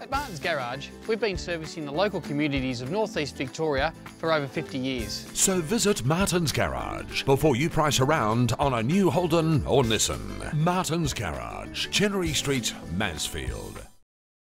At Martin's Garage, we've been servicing the local communities of northeast Victoria for over 50 years. So visit Martin's Garage before you price around on a new Holden or Nissan. Martin's Garage, Chenery Street, Mansfield.